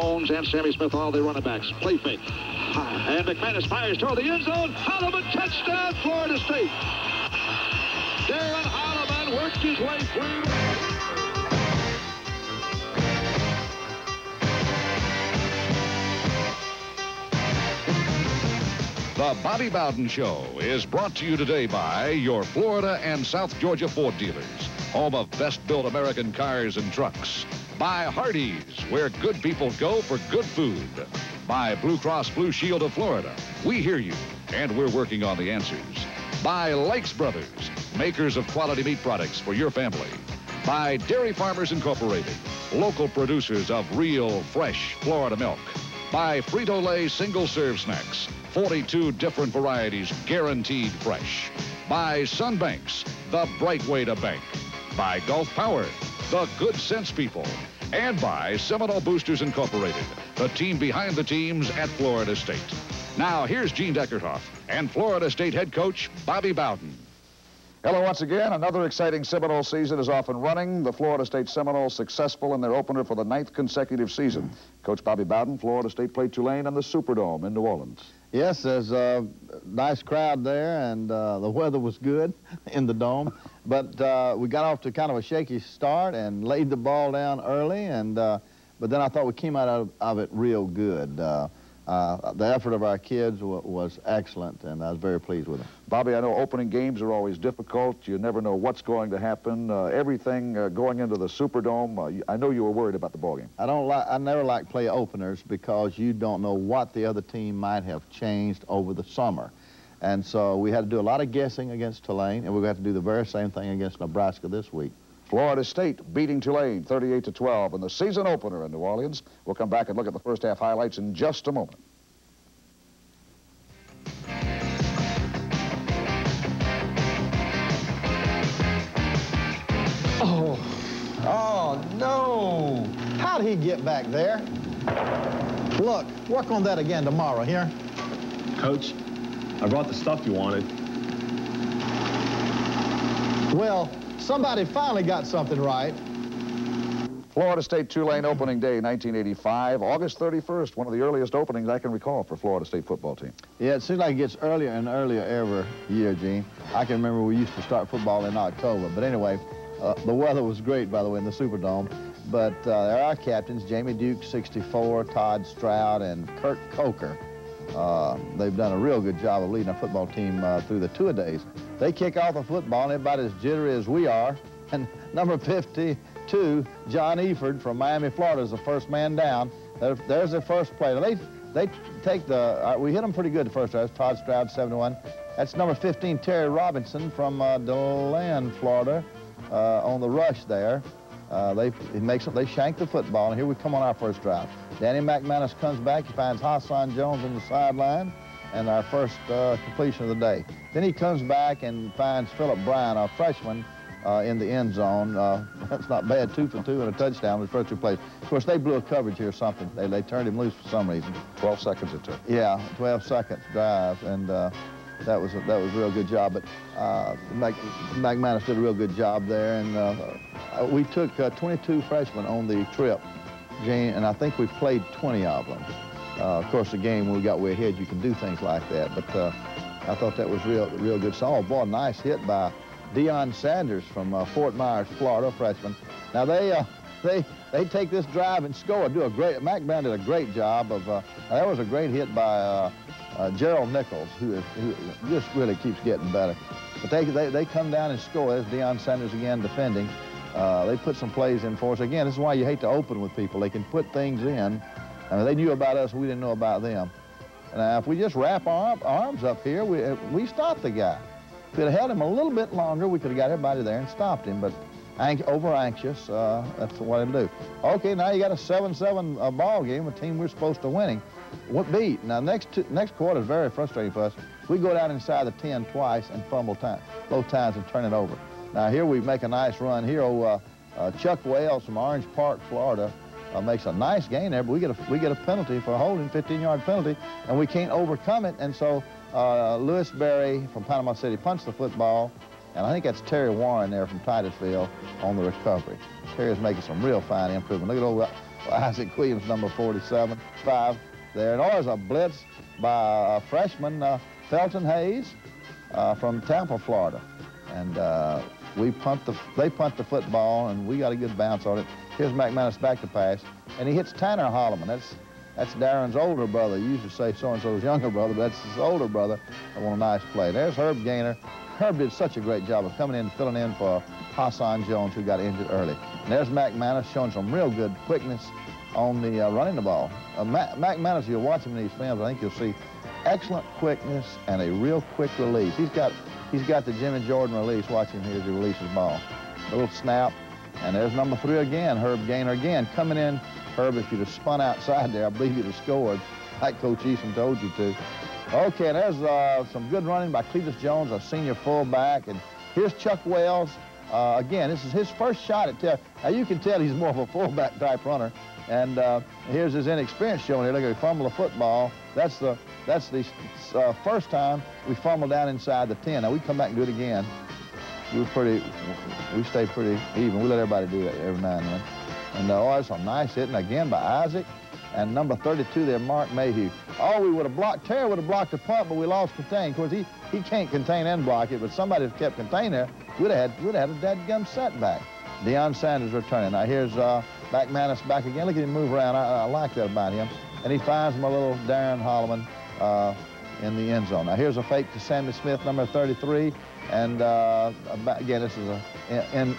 Jones and Sammy Smith, all the running backs. Play fake. And McManus fires toward the end zone. Holloman touchdown, Florida State. Darren Holloman worked his way through. The Bobby Bowden Show is brought to you today by your Florida and South Georgia Ford dealers, home of best built American cars and trucks. By Hardee's, where good people go for good food. By Blue Cross Blue Shield of Florida. We hear you, and we're working on the answers. By Lykes Brothers, makers of quality meat products for your family. By Dairy Farmers Incorporated, local producers of real, fresh Florida milk. By Frito-Lay single serve snacks, 42 different varieties guaranteed fresh. By Sunbanks, the bright way to bank. By Gulf Power, the good sense people. And by Seminole Boosters Incorporated, the team behind the teams at Florida State. Now, here's Gene Deckerhoff and Florida State head coach Bobby Bowden. Hello once again. Another exciting Seminole season is off and running. The Florida State Seminoles successful in their opener for the ninth consecutive season. Coach Bobby Bowden, Florida State played Tulane in the Superdome in New Orleans. Yes, there's a nice crowd there, and uh, the weather was good in the dome. But uh, we got off to kind of a shaky start and laid the ball down early, and uh, but then I thought we came out of, of it real good. Uh, uh, the effort of our kids was excellent, and I was very pleased with them. Bobby, I know opening games are always difficult. You never know what's going to happen. Uh, everything uh, going into the Superdome, uh, I know you were worried about the ballgame. I don't like. I never like play openers because you don't know what the other team might have changed over the summer. And so we had to do a lot of guessing against Tulane, and we're going to have to do the very same thing against Nebraska this week. Florida State beating Tulane 38 to 12 in the season opener in New Orleans. We'll come back and look at the first half highlights in just a moment. Oh, oh no! How did he get back there? Look, work on that again tomorrow, here. Coach, I brought the stuff you wanted. Well, Somebody finally got something right. Florida State Tulane opening day, 1985, August 31st, one of the earliest openings I can recall for Florida State football team. Yeah, it seems like it gets earlier and earlier every year, Gene. I can remember we used to start football in October. But anyway, uh, the weather was great, by the way, in the Superdome. But uh, there are our captains, Jamie Duke, 64, Todd Stroud, and Kurt Coker. Uh, they've done a real good job of leading our football team uh, through the two-a-days. They kick off the football, and everybody as jittery as we are. And number 52, John Eford from Miami, Florida, is the first man down. There's their first play. They, they take the, uh, we hit them pretty good the first drive. Todd Stroud, 71. That's number 15, Terry Robinson from uh, DeLand, Florida, uh, on the rush there. Uh, they he makes they shank the football, and here we come on our first drive. Danny McManus comes back. He finds Hassan Jones on the sideline, and our first uh, completion of the day. Then he comes back and finds Philip Bryan, a freshman, uh, in the end zone. Uh, that's not bad, two for two and a touchdown with first two plays. Of course, they blew a coverage here or something. They, they turned him loose for some reason. 12 seconds it took. Yeah, 12 seconds drive, and uh, that was a, that was a real good job. But uh, Mac, McManus did a real good job there, and uh, uh, we took uh, 22 freshmen on the trip, Jane, and I think we played 20 of them. Uh, of course, the game when we got way ahead, you can do things like that. But uh, I thought that was real, real good. So, oh, boy, nice hit by Deion Sanders from Fort Myers, Florida, freshman. Now they they they take this drive and score. Do a great. McMahon did a great job of. that was a great hit by uh, Gerald Nichols, who, just really keeps getting better. But they, they, they come down and score. There's Deion Sanders again defending. Uh, they put some plays in for us. Again, this is why you hate to open with people. They can put things in. I mean, they knew about us, we didn't know about them. Now, if we just wrap our arms up here, we, we stop the guy. If we'd held him a little bit longer, we could have got everybody there and stopped him. But over anxious, uh, that's what it'll do. Okay, now you got a 7-7 uh, ball game, a team we're supposed to winning what beat. Now, next next quarter is very frustrating for us. We go down inside the 10 twice and fumble time, both times and turn it over. Now, here we make a nice run. Here, oh, uh, uh, Chuck Wales from Orange Park, Florida, uh, makes a nice gain there, but we get a, we get a penalty for holding, 15-yard penalty, and we can't overcome it. And so uh, Lewis Berry from Panama City punched the football, and I think that's Terry Warren there from Titusville on the recovery. Terry's making some real fine improvement. Look at old Isaac Williams, number 47, 5 there. And always a blitz by a freshman, uh, Felton Hayes, uh, from Tampa, Florida. And uh, we punt the, they punt the football, and we got a good bounce on it. Here's McManus back to pass, and he hits Tanner Holloman. That's that's Darren's older brother. You used to say so-and-so's younger brother, but that's his older brother. I want a nice play. There's Herb Gainer. Herb did such a great job of coming in, filling in for Hassan Jones, who got injured early. And there's McManus showing some real good quickness on the uh, running the ball. Uh, Mac McManus, if you're watching these films, I think you'll see excellent quickness and a real quick release. He's got he's got the Jimmy Jordan release. Watching here as he releases the ball. A little snap, and there's number three again, Herb Gainer again, coming in. Herb, if you'd have spun outside there, I believe you'd have scored, like Coach Eason told you to. Okay, there's uh, some good running by Cletus Jones, a senior fullback, and here's Chuck Wells. Uh, again, this is his first shot at. Now you can tell he's more of a fullback type runner. And uh, here's his inexperience showing here. Look at he fumble a football. That's the that's the uh, first time we fumble down inside the 10. Now we come back and do it again. We're pretty, we stay pretty even. We let everybody do it every now and then. And uh, oh, that's a nice hitting again by Isaac. And number 32 there, Mark Mayhew. Oh, we would have blocked, Terry would have blocked the punt, but we lost contain. Of course, he, he can't contain and block it, but somebody that kept contain there, we'd have had, we'd have had a dead gum setback. Deion Sanders returning. Now here's uh, McManus back again. Look at him move around. I, I, like that about him. And he finds my little Darren Holloman uh, in the end zone. Now here's a fake to Sammy Smith, number 33. And uh, again, this is a in,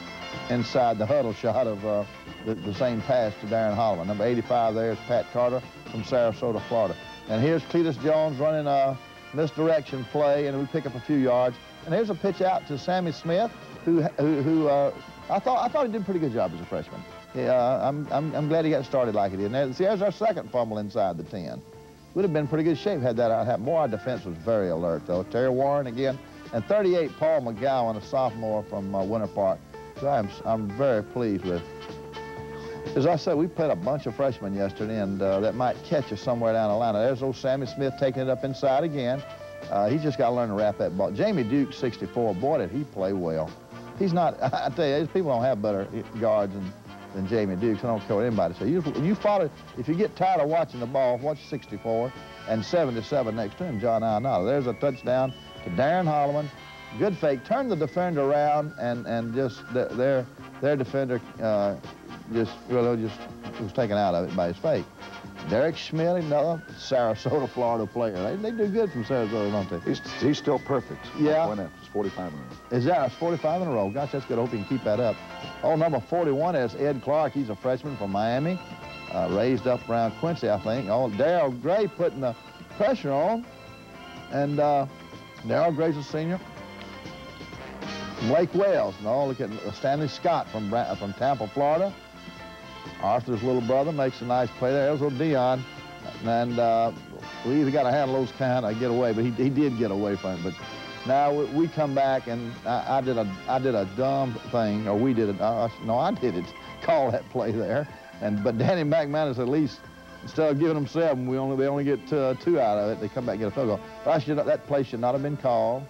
inside the huddle shot of uh, the, the, same pass to Darren Holloman. Number 85 there is Pat Carter from Sarasota, Florida. And here's Cletus Jones running a misdirection play, and we pick up a few yards. And here's a pitch out to Sammy Smith, who, who, who uh, I thought I thought he did a pretty good job as a freshman. Yeah, I'm, I'm, I'm glad he got started like he did. And see, there's our second fumble inside the 10. We'd have been in pretty good shape had that out happened. More, our defense was very alert, though. Terry Warren again, and 38, Paul McGowan, a sophomore from uh, Winter Park. So I'm, I'm very pleased with. As I said, we played a bunch of freshmen yesterday, and uh, that might catch us somewhere down the line. There's old Sammy Smith taking it up inside again. Uh, he's just got to learn to wrap that ball. Jamie Duke, 64, boy, did he play well. He's not, I tell you, these people don't have better guards than, than Jamie Dukes. I don't care what anybody says. You, you follow, if you get tired of watching the ball, watch 64 and 77 next to him, John Ionata. There's a touchdown to Darren Holloman. Good fake. Turn the defender around and, and just their, their defender uh, just, well, just was taken out of it by his fake. Derek Schmidt, another Sarasota, Florida player. They, they do good from Sarasota, don't they? He's, he's still perfect. Yeah. It's 45 in a row. Is that? It's 45 in a row. Gosh, that's good. I hope he can keep that up. Oh, number 41 is Ed Clark. He's a freshman from Miami. Uh, raised up around Quincy, I think. Oh, Daryl Gray putting the pressure on. And uh, Daryl Gray's a senior. Lake Wales. No, look at Stanley Scott from, from Tampa, Florida. Arthur's little brother makes a nice play there. There's little Deion. And uh, we either got to handle those kind of get away, but he, he did get away from it. But now we, come back, and I, I, did a I did a dumb thing, or we did it. Uh, no, I did it. Call that play there. And but Danny McManus at least instead of giving them seven, we only they only get uh, two out of it. They come back and get a field goal. But I should, that play should not have been called,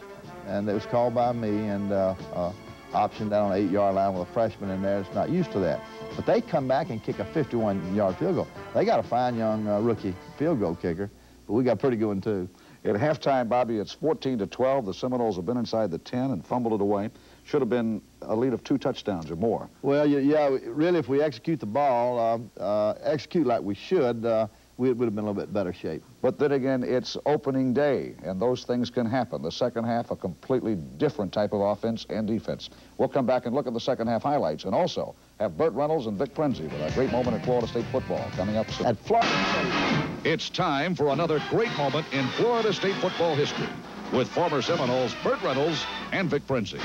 and it was called by me. And uh, uh, option down on the eight-yard line with a freshman in there that's not used to that. But they come back and kick a 51-yard field goal. They got a fine young uh, rookie field goal kicker, but we got pretty good one, too. At halftime, Bobby, it's 14 to 12. The Seminoles have been inside the 10 and fumbled it away. Should have been a lead of two touchdowns or more. Well, yeah, really, if we execute the ball, uh, uh, execute like we should, uh, we would have been a little bit better shape. But then again, it's opening day, and those things can happen. The second half, a completely different type of offense and defense. We'll come back and look at the second half highlights, and also have Burt Reynolds and Vic Prinzi with a great moment in Florida State football coming up soon. At Florida State. It's time for another great moment in Florida State football history with former Seminoles Burt Reynolds and Vic Prinzi.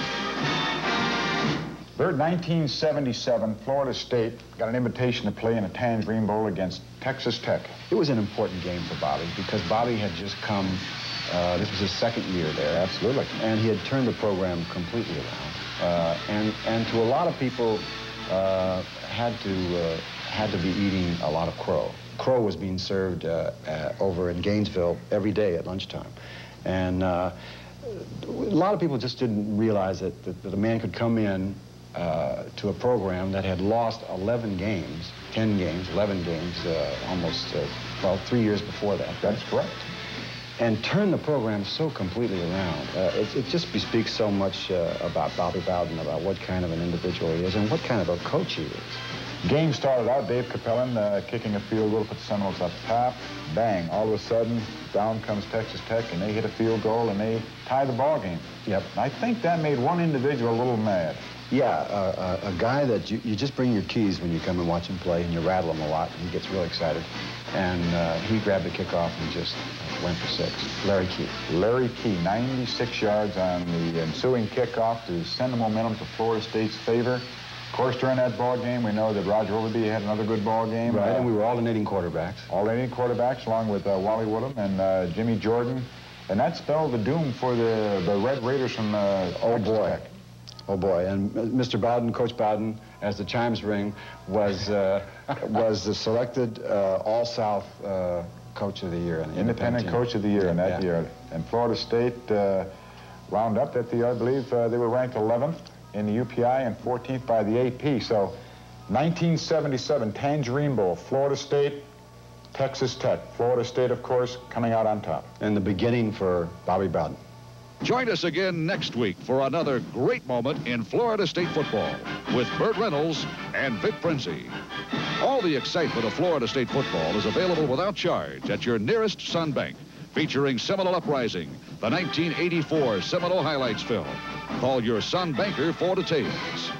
Burt, 1977, Florida State got an invitation to play in a Tangerine Bowl against Texas Tech. It was an important game for Bobby because Bobby had just come, uh, this was his second year there. Absolutely. And he had turned the program completely around. Uh, and, and to a lot of people, uh, had, to, uh, had to be eating a lot of crow. Crow was being served uh, uh, over in Gainesville every day at lunchtime. And a lot of people just didn't realize that, that, that a man could come in uh, to a program that had lost 11 games, 10 games, 11 games, uh, almost, uh, well, three years before that. That's correct. And turn the program so completely around. Uh, it, it, just bespeaks so much uh, about Bobby Bowden, about what kind of an individual he is and what kind of a coach he is. Game started out, Dave Cappelen uh, kicking a field goal, put the Seminoles up top. Bang, all of a sudden, down comes Texas Tech, and they hit a field goal, and they tie the ball game. Yep. I think that made one individual a little mad. Yeah, uh, a, a, guy that you, you just bring your keys when you come and watch him play, and you rattle him a lot, and he gets real excited. And uh, he grabbed the kickoff and just went for six. Larry Key. Larry Key, 96 yards on the ensuing kickoff to send the momentum to Florida State's favor. Of course, during that ball game, we know that Roger Overby had another good ball game. Right, uh, and we were alternating quarterbacks. Alternating quarterbacks, along with uh, Wally Woodham and uh, Jimmy Jordan. And that spelled the doom for the, the Red Raiders from uh, Oh, boy. Tech. Oh boy, and Mr. Bowden, Coach Bowden, as the chimes ring, was uh, was the selected uh, All South uh, Coach of the Year. Independent team. Coach of the Year in that Yeah. year. And Florida State uh, wound up at the, I believe, uh, they were ranked 11th in the UPI and 14th by the AP. So 1977 Tangerine Bowl, Florida State, Texas Tech. Florida State, of course, coming out on top. And the beginning for Bobby Bowden. Join us again next week for another great moment in Florida State football with Burt Reynolds and Vic Prinzi. All the excitement of Florida State football is available without charge at your nearest Sun Bank, featuring Seminole Uprising, the 1984 Seminole Highlights film. Call your Sun Banker for details.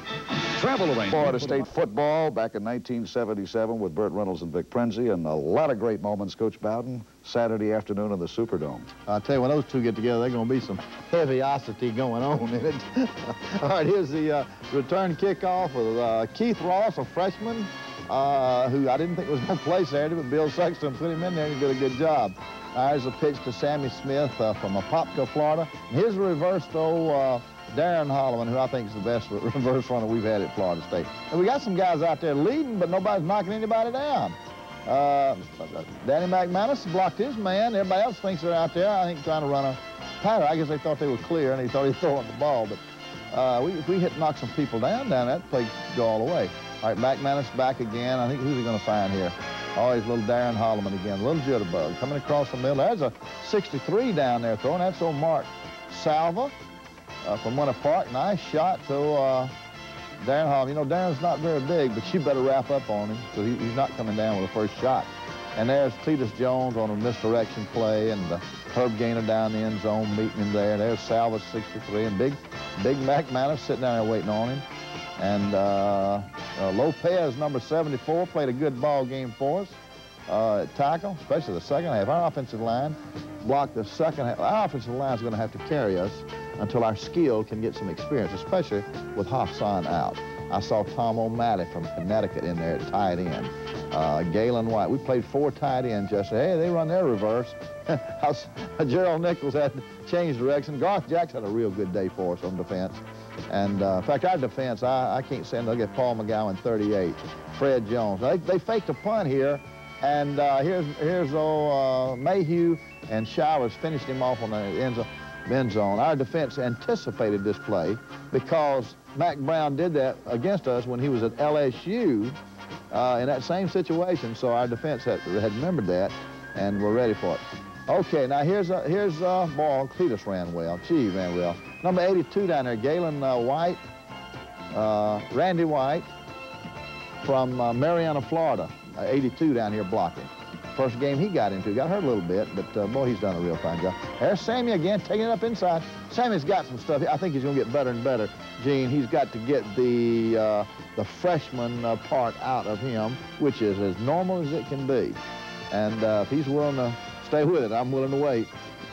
Travel arrangements. Florida State football back in 1977 with Burt Reynolds and Vic Prinzi, and a lot of great moments, Coach Bowden, Saturday afternoon in the Superdome. I'll tell you, when those two get together, there's going to be some heaviosity going on in it. All right, here's the uh, return kickoff with uh, Keith Ross, a freshman, uh, who I didn't think was going to play Saturday, but Bill Sexton put him in there and he did a good job. There's a pitch to Sammy Smith uh, from Apopka, Florida. And here's a reverse throw, uh, Darren Holloman, who I think is the best reverse runner we've had at Florida State. And we got some guys out there leading, but nobody's knocking anybody down. Uh, Danny McManus blocked his man. Everybody else thinks they're out there, I think, trying to run a pattern. I guess they thought they were clear, and he thought he'd throw on the ball. But uh, we, if we hit knock some people down, down that play go all the way. All right, McManus back again. I think who's he going to find here? Always little Darren Holloman again, little jitterbug coming across the middle. There's a 63 down there throwing. That's old Mark Salva uh, from Winter Park. Nice shot to uh, Darren Holloman. You know, Darren's not very big, but you better wrap up on him because he, he's not coming down with the first shot. And there's Cletus Jones on a misdirection play, and uh, Herb Gainer down the end zone meeting him there. There's Salva 63, and big, big McManus sitting down there waiting on him. And uh, uh, Lopez, number 74, played a good ball game for us uh, tackle, especially the second half. Our offensive line blocked the second half. Our offensive line is going to have to carry us until our skill can get some experience, especially with Hassan out. I saw Tom O'Malley from Connecticut in there at tight end. Uh, Galen White. We played four tight ends yesterday. Hey, they run their reverse. Gerald Nichols had to change direction. Garth Jackson had a real good day for us on defense. And uh, in fact, our defense, I, I can't say they'll get Paul McGowan 38, Fred Jones. They, they faked a punt here, and uh, here's here's old uh, Mayhew and Showers finished him off on the end zone, end zone. Our defense anticipated this play because Mack Brown did that against us when he was at LSU uh, in that same situation. So our defense had, had remembered that, and we're ready for it. Okay, now here's a here's a ball. Cletus ran well. Gee, ran well. Number 82 down there, Galen uh, White, uh, Randy White from uh, Marianna, Florida. Uh, 82 down here blocking. First game he got into. Got hurt a little bit, but uh, boy, he's done a real fine job. There's Sammy again, taking it up inside. Sammy's got some stuff. I think he's going to get better and better. Gene, he's got to get the the freshman part out of him, which is as normal as it can be. And if he's willing to stay with it, I'm willing to wait.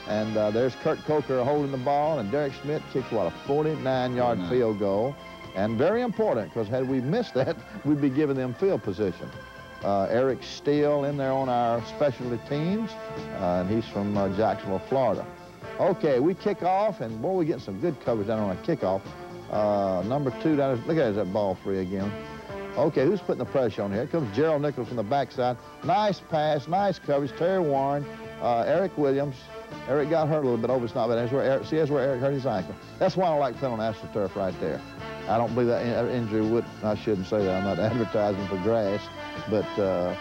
And uh, there's Kurt Coker holding the ball, and Derek Schmidt kicks, what, a 49-yard field goal. And very important, because had we missed that, we'd be giving them field position. Uh, Eric Steele in there on our specialty teams, uh, and he's from uh, Jacksonville, Florida. Okay, we kick off, and boy, we're getting some good coverage down on our kickoff. Uh, number two down there, look at that ball free again. Okay, who's putting the pressure on here? Here comes Gerald Nichols from the backside. Nice pass, nice coverage. Terry Warren, uh, Eric Williams. Eric got hurt a little bit over his not, but that's where Eric, see, that's where Eric hurt his ankle. That's why I like playing on AstroTurf right there. I don't believe that in- injury would, I shouldn't say that, I'm not advertising for grass, but uh,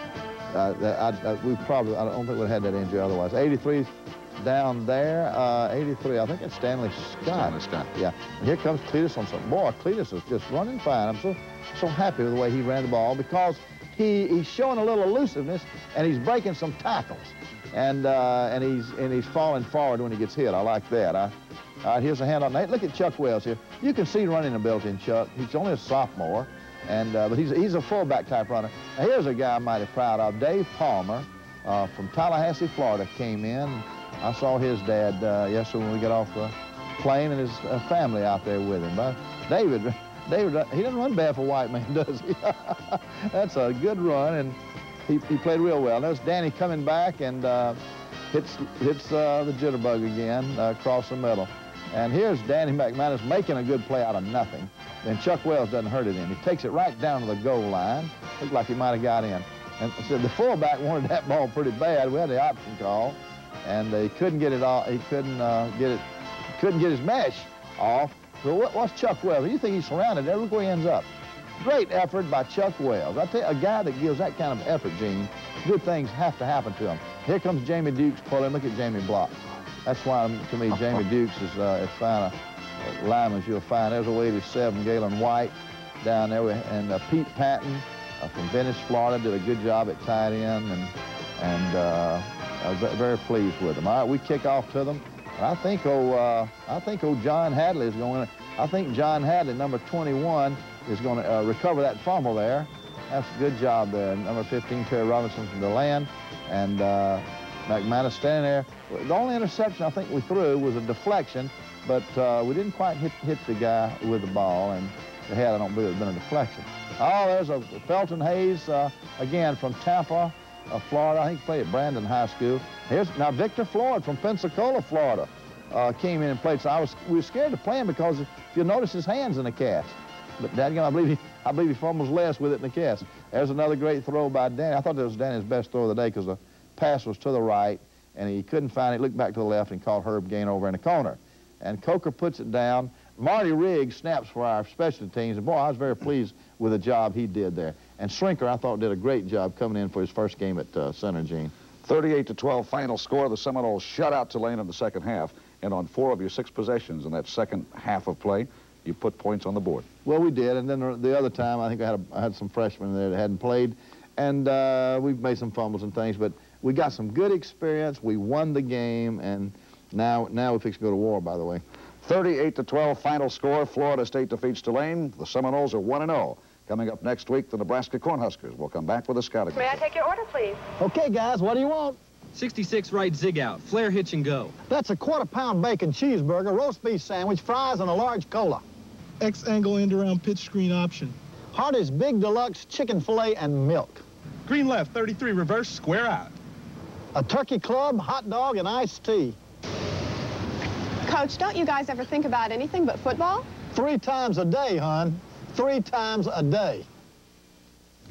I, I, I, we probably, I don't think we'd have had that injury otherwise. 83 down there, uh, 83, I think it's Stanley Scott. Stanley Scott. Yeah, and here comes Cletus on some, boy, Cletus is just running fine. I'm so, so happy with the way he ran the ball because he, he's showing a little elusiveness and he's breaking some tackles. And, uh, and, he's, and he's falling forward when he gets hit. I like that. I, all right, here's a handoff. Nate, look at Chuck Wells here. You can see running ability in Chuck. He's only a sophomore, and uh, but he's, he's a fullback type runner. Now, here's a guy I'm mighty proud of. Dave Palmer uh, from Tallahassee, Florida, came in. I saw his dad uh, yesterday when we got off the plane and his uh, family out there with him. But David, David, he doesn't run bad for a white man, does he? That's a good run, and he, he played real well. There's Danny coming back and uh, hits, hits uh, the jitterbug again uh, across the middle. And here's Danny McManus making a good play out of nothing. And Chuck Wells doesn't hurt it in. He takes it right down to the goal line. Looked like he might have got in. And so the fullback wanted that ball pretty bad. We had the option call, and he couldn't get it off. He couldn't uh, get it. Couldn't get his mesh off. So what, what's Chuck Wells? You think he's surrounded there? Look where he ends up. Great effort by Chuck Wells. I tell you, a guy that gives that kind of effort, Gene, good things have to happen to him. Here comes Jamie Dukes pulling. Look at Jamie block. That's why, um, to me, Jamie Dukes is uh, as fine a lineman as you'll find. There's a 87, Galen White down there, and uh, Pete Patton uh, from Venice, Florida, did a good job at tight end, and and uh, I was very pleased with them. All right, we kick off to them. I think oh, uh, I think oh, John Hadley is going. I think John Hadley, number 21, is going to uh, recover that fumble there. That's a good job there. Number 15, Terry Robinson from DeLand, and uh, McManus standing there. The only interception I think we threw was a deflection, but uh, we didn't quite hit, hit the guy with the ball, and the head, I don't believe it had been a deflection. Oh, there's a Felton Hayes, uh, again, from Tampa, uh, Florida. I think he played at Brandon High School. Here's now Victor Floyd from Pensacola, Florida, uh, came in and played. So I was, we were scared to play him because if you notice his hands in the cast. But Dadgum, I believe he, I believe he fumbles less with it in the cast. There's another great throw by Danny. I thought that was Danny's best throw of the day because the pass was to the right, and he couldn't find it. Looked back to the left and caught Herb Gain over in the corner. And Coker puts it down. Marty Riggs snaps for our special teams, and boy, I was very pleased with the job he did there. And Shrinker, I thought, did a great job coming in for his first game at uh, Center Gene. 38 to 12 final score. The Seminoles shut out Tulane in the second half, and on four of your six possessions in that second half of play, you put points on the board. Well, we did, and then the- the other time, I think I had, a, I had some freshmen there that hadn't played, and uh, we've made some fumbles and things, but we got some good experience. We won the game, and now now we fix to go to war. By the way, 38 to 12 final score. Florida State defeats Tulane. The Seminoles are 1 0. Coming up next week, the Nebraska Cornhuskers will come back with a scouting. May I take your order, please? Okay, guys, what do you want? 66 right zig out, flare hitch and go. That's a quarter pound bacon cheeseburger, roast beef sandwich, fries, and a large cola. X angle end around pitch screen option. Hardee's Big Deluxe chicken filet and milk. Green left, 33, reverse, square out. A turkey club, hot dog, and iced tea. Coach, don't you guys ever think about anything but football? Three times a day, hon. Three times a day.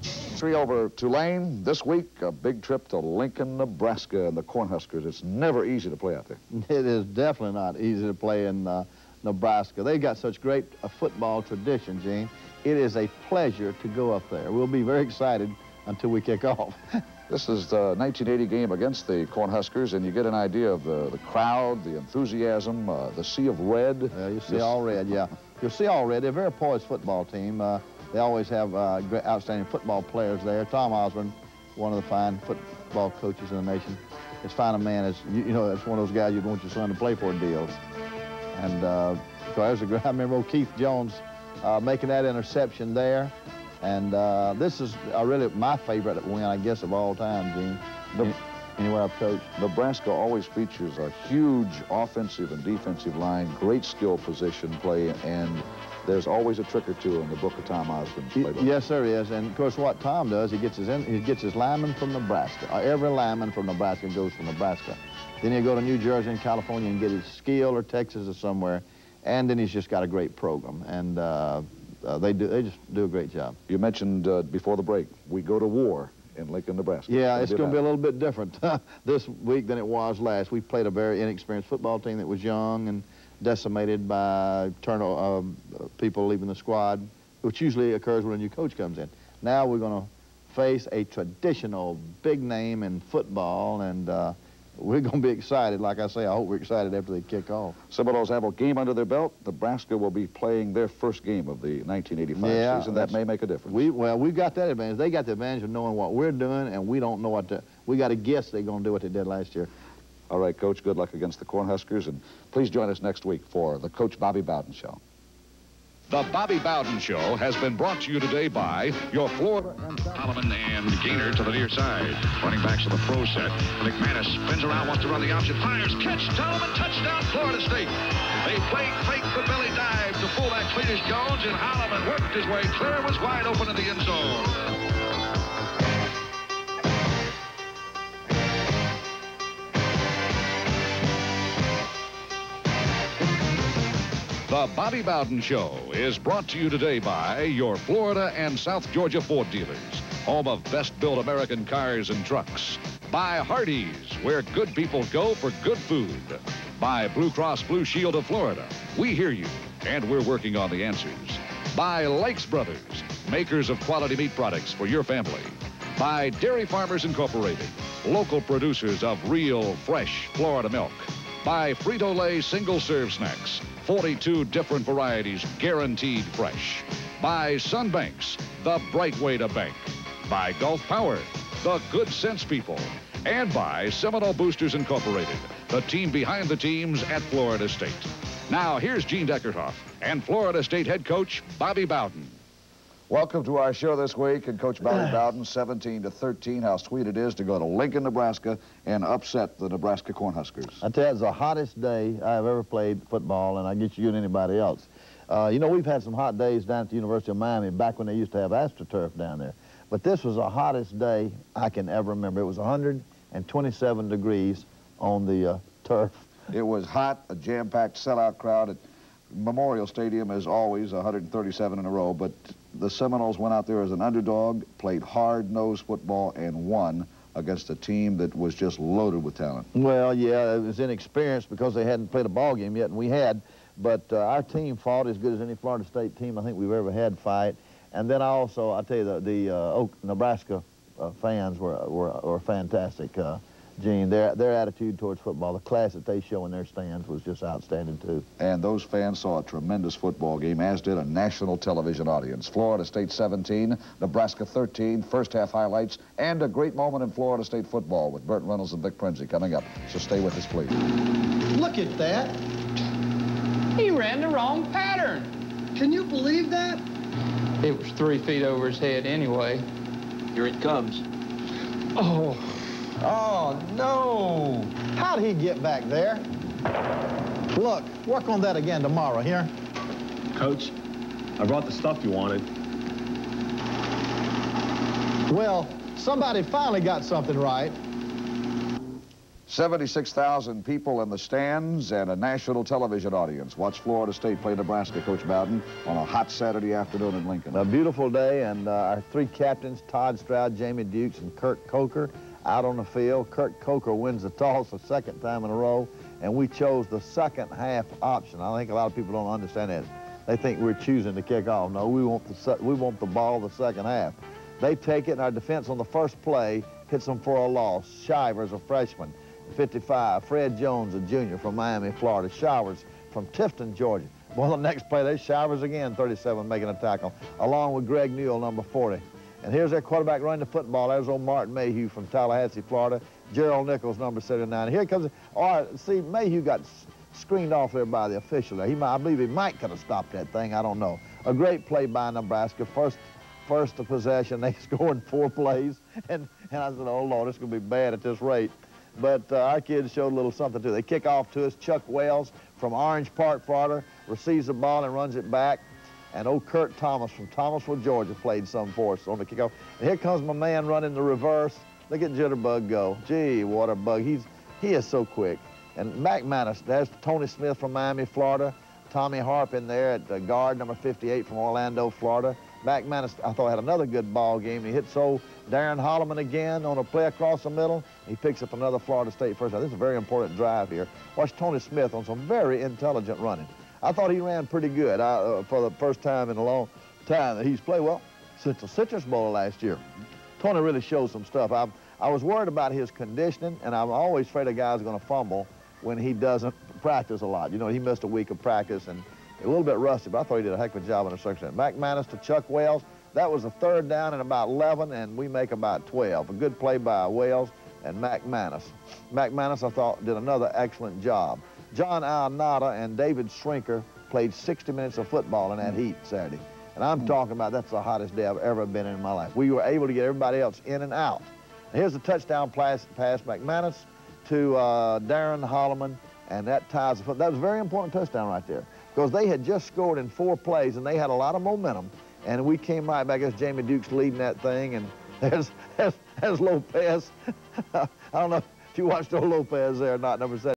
Three over Tulane. This week, a big trip to Lincoln, Nebraska, and the Cornhuskers. It's never easy to play out there. it is definitely not easy to play in uh, Nebraska. They've got such great uh, football tradition, Gene. It is a pleasure to go up there. We'll be very excited until we kick off. This is the 1980 game against the Cornhuskers, and you get an idea of the, the crowd, the enthusiasm, uh, the sea of red. Yeah, you see This- all red, yeah. You'll see all red. They're a very poised football team. Uh, they always have uh, great, outstanding football players there. Tom Osborne, one of the fine football coaches in the nation. As fine a man as, you, you know, that's one of those guys you'd want your son to play for deals. And uh, so there's a great, I remember Keith Jones uh, making that interception there. And uh, this is uh, really my favorite win, I guess, of all time, Gene. The- Anywhere I've coached. Nebraska always features a huge offensive and defensive line, great skill position play, and there's always a trick or two in the book of Tom Osborne's playbook. Yes, there is. And of course, what Tom does, he gets his in, he gets his lineman from Nebraska. Uh, every lineman from Nebraska goes from Nebraska. Then he'll go to New Jersey and California and get his skill, or Texas or somewhere, and then he's just got a great program. And uh, uh, they do they just do a great job. You mentioned uh, before the break, we go to war in Lincoln, Nebraska. Yeah, it's going to be a little bit different this week than it was last. We played a very inexperienced football team that was young, and decimated by turnover, uh, people leaving the squad, which usually occurs when a new coach comes in. Now we're going to face a traditional big name in football, and uh, we're going to be excited. Like I say, I hope we're excited after they kick off. Seminoles have a game under their belt. Nebraska will be playing their first game of the 1985 Yeah, season. That may make a difference. We well, we've got that advantage. They got the advantage of knowing what we're doing, and we don't know what to. We got to guess they're going to do what they did last year. All right, Coach, good luck against the Cornhuskers, and please join us next week for the Coach Bobby Bowden Show. The Bobby Bowden Show has been brought to you today by your Florida and Holloman and Gainer to the near side. Running backs to the pro set. McManus spins around, wants to run the option, fires, catch, Holloman, touchdown, Florida State. They played fake the belly dive to fullback Cletus Jones, and Holloman worked his way clear, was wide open in the end zone. The Bobby Bowden Show is brought to you today by your Florida and South Georgia Ford dealers, home of best built American cars and trucks. By Hardee's, where good people go for good food. By Blue Cross Blue Shield of Florida. We hear you, and we're working on the answers. By Lykes Brothers, makers of quality meat products for your family. By Dairy Farmers Incorporated, local producers of real, fresh Florida milk. By Frito-Lay single serve snacks, 42 different varieties guaranteed fresh. By Sunbanks, the bright way to bank. By Gulf Power, the good sense people. And by Seminole Boosters Incorporated, the team behind the teams at Florida State. Now, here's Gene Deckerhoff and Florida State head coach Bobby Bowden. Welcome to our show this week, and Coach Bobby Bowden, 17 to 13. How sweet it is to go to Lincoln, Nebraska, and upset the Nebraska Cornhuskers. I tell you, it's the hottest day I've ever played football, and I get you and anybody else. Uh, you know, we've had some hot days down at the University of Miami back when they used to have AstroTurf down there. But this was the hottest day I can ever remember. It was 127 degrees on the uh, turf. It was hot, a jam-packed sellout crowd at Memorial Stadium as always, 137 in a row, but the Seminoles went out there as an underdog, played hard-nosed football, and won against a team that was just loaded with talent. Well, yeah, it was inexperienced because they hadn't played a ball game yet, and we had. But uh, our team fought as good as any Florida State team I think we've ever had fight. And then I also, I tell you, the, the uh, Oak, Nebraska uh, fans were, were, were fantastic. Gene, their, their attitude towards football, the class that they show in their stands was just outstanding, too. And those fans saw a tremendous football game, as did a national television audience. Florida State 17, Nebraska 13, first half highlights, and a great moment in Florida State football with Burt Reynolds and Vic Prinzi coming up. So stay with us, please. Look at that. He ran the wrong pattern. Can you believe that? It was three feet over his head anyway. Here it comes. Oh. Oh, no. How'd he get back there? Look, work on that again tomorrow, here? Coach, I brought the stuff you wanted. Well, somebody finally got something right. 76,000 people in the stands and a national television audience. Watch Florida State play Nebraska, Coach Bowden, on a hot Saturday afternoon in Lincoln. A beautiful day, and uh, our three captains, Todd Stroud, Jamie Dukes, and Kurt Coker, out on the field. Kurt Coker wins the toss a second time in a row, and we chose the second half option. I think a lot of people don't understand that. They think we're choosing to kick off. No, we want the we want the ball the second half. They take it, and our defense on the first play hits them for a loss. Shivers, a freshman, 55. Fred Jones, a junior from Miami, Florida. Showers from Tifton, Georgia. Well, the next play, they Showers again, 37, making a tackle, along with Greg Newell, number 40. And here's their quarterback running the football. There's old Martin Mayhew from Tallahassee, Florida. Gerald Nichols, number 79. Here comes, or see, Mayhew got screened off there by the official there. He might, I believe he might could have stopped that thing. I don't know. A great play by Nebraska. First, first to possession, they scored four plays. And, and I said, oh, Lord, it's going to be bad at this rate. But uh, our kids showed a little something, too. They kick off to us. Chuck Wells from Orange Park, Florida, receives the ball and runs it back. And old Kurt Thomas from Thomasville, Georgia, played some for us on the kickoff. And here comes my man running the reverse. Look at Jitterbug go. Gee, what a bug. He's, he is so quick. And McManus, there's Tony Smith from Miami, Florida. Tommy Harp in there at guard number 58 from Orlando, Florida. McManus, I thought, had another good ball game. He hits old Darren Holloman again on a play across the middle. He picks up another Florida State first down. This is a very important drive here. Watch Tony Smith on some very intelligent running. I thought he ran pretty good I, uh, for the first time in a long time that he's played well since the Citrus Bowl last year. Tony really shows some stuff. I, I was worried about his conditioning, and I'm always afraid a guy's going to fumble when he doesn't practice a lot. You know, he missed a week of practice and a little bit rusty, but I thought he did a heck of a job under. McManus to Chuck Wells. That was a third down and about 11, and we make about 12. A good play by Wells and McManus. Mac Manus, I thought, did another excellent job. John Ionata and David Shrinker played 60 minutes of football in that heat Saturday. And I'm talking about that's the hottest day I've ever been in my life. We were able to get everybody else in and out. Here's the touchdown pass, pass McManus to uh, Darren Holloman, and that ties the foot. That was a very important touchdown right there because they had just scored in four plays, and they had a lot of momentum. And we came right back. Guess Jamie Duke's leading that thing, and there's, there's, there's Lopez. I don't know if you watched old Lopez there or not, number seven.